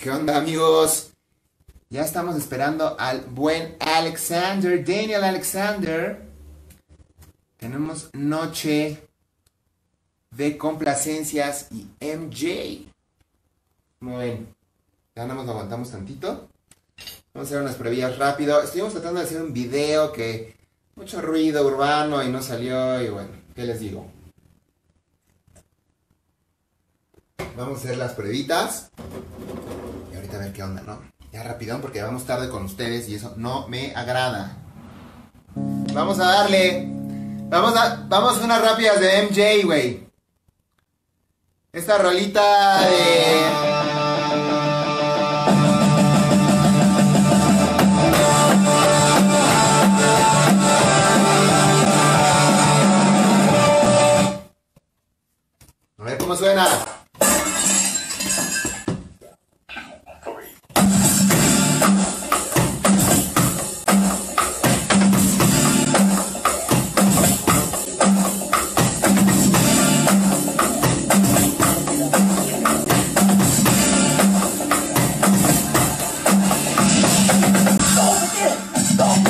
¿Qué onda amigos? Ya estamos esperando al buen Alexander, Daniel Alexander. Tenemos noche de complacencias y MJ. Como ven, ya más lo aguantamos tantito. Vamos a hacer unas prevías rápido. Estuvimos tratando de hacer un video que mucho ruido urbano y no salió y bueno, ¿qué les digo? Vamos a hacer las pruebitas. Ver qué onda, ¿no? Ya rapidón porque vamos tarde con ustedes y eso no me agrada. Vamos a darle. Vamos a. Vamos a unas rápidas de MJ, güey. Esta rolita de. A ver cómo suena. 搞不定，